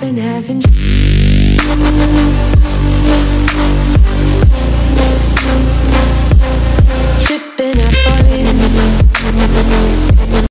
been having dreams.